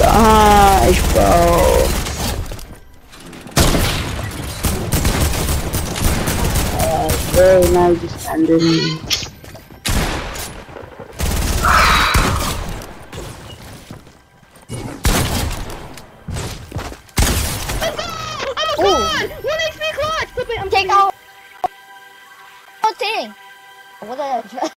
gosh, bro. Uh, very nice standing. It. Take out. Oh, thing. What the?